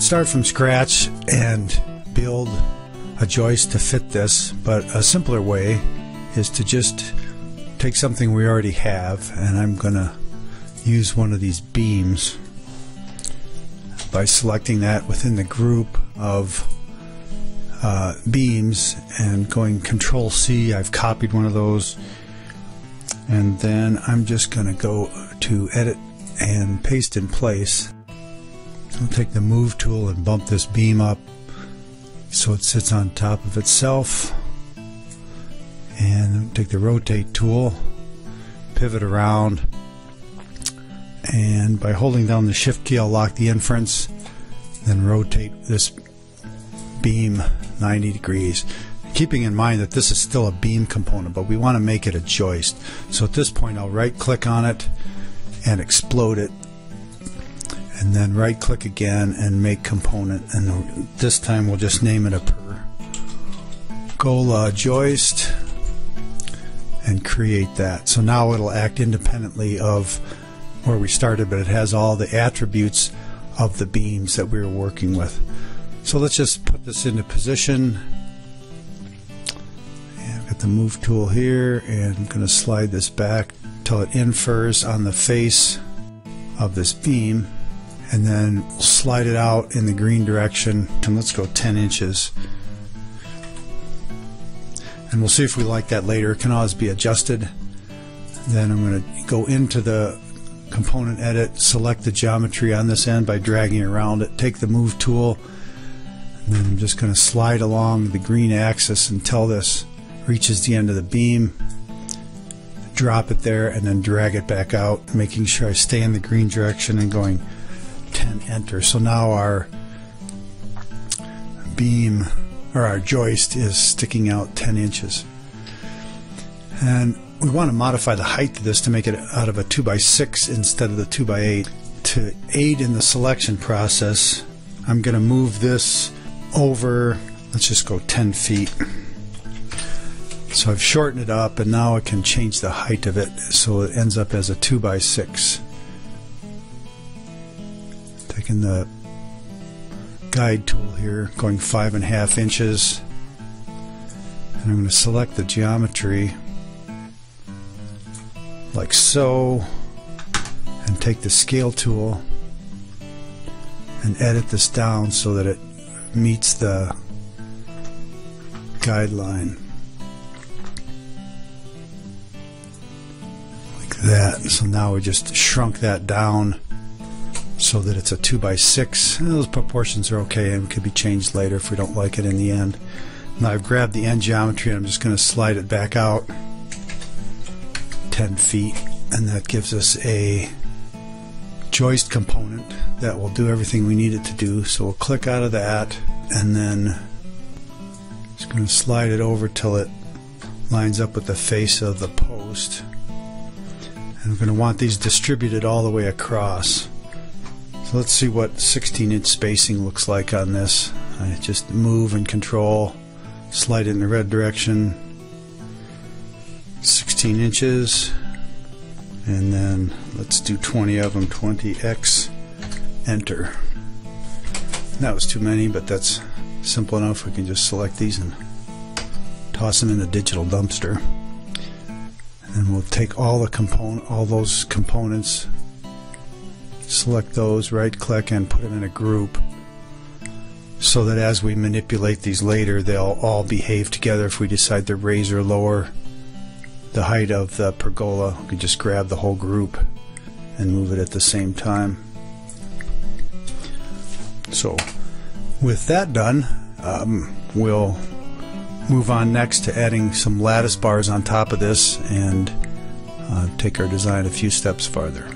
start from scratch and build a joist to fit this, but a simpler way is to just take something we already have and I'm going to use one of these beams by selecting that within the group of uh, beams and going control C. I've copied one of those. And then I'm just going to go to edit and paste in place I'll take the move tool and bump this beam up so it sits on top of itself. And take the rotate tool pivot around. And by holding down the shift key I'll lock the inference then rotate this beam 90 degrees. Keeping in mind that this is still a beam component but we want to make it a joist. So at this point I'll right click on it and explode it and then right click again and make component and this time we'll just name it a pergola uh, joist and create that. So now it'll act independently of where we started but it has all the attributes of the beams that we were working with. So let's just put this into position. And I've got the move tool here and I'm going to slide this back till it infers on the face of this beam and then slide it out in the green direction and let's go 10 inches. And we'll see if we like that later. It can always be adjusted. Then I'm going to go into the component edit select the geometry on this end by dragging around it take the move tool and then I'm just going to slide along the green axis until this reaches the end of the beam drop it there and then drag it back out making sure I stay in the green direction and going 10 enter. So now our beam or our joist is sticking out 10 inches. And we want to modify the height of this to make it out of a 2x6 instead of the 2x8. To aid in the selection process, I'm going to move this over, let's just go 10 feet. So I've shortened it up and now I can change the height of it so it ends up as a 2x6 taking the guide tool here, going five and a half inches, and I'm going to select the geometry like so, and take the scale tool and edit this down so that it meets the guideline. Like that. So now we just shrunk that down so that it's a 2 by 6 Those proportions are okay and could be changed later if we don't like it in the end. Now I've grabbed the end geometry and I'm just going to slide it back out 10 feet and that gives us a joist component that will do everything we need it to do. So we'll click out of that and then just going to slide it over till it lines up with the face of the post. And we're going to want these distributed all the way across. Let's see what 16 inch spacing looks like on this. I just move and control, slide it in the red direction, 16 inches, and then let's do 20 of them, 20x, enter. That was too many, but that's simple enough. We can just select these and toss them in the digital dumpster. And we'll take all the component, all those components, select those, right click and put them in a group so that as we manipulate these later they'll all behave together. If we decide to raise or lower the height of the pergola we can just grab the whole group and move it at the same time. So with that done um, we'll move on next to adding some lattice bars on top of this and uh, take our design a few steps farther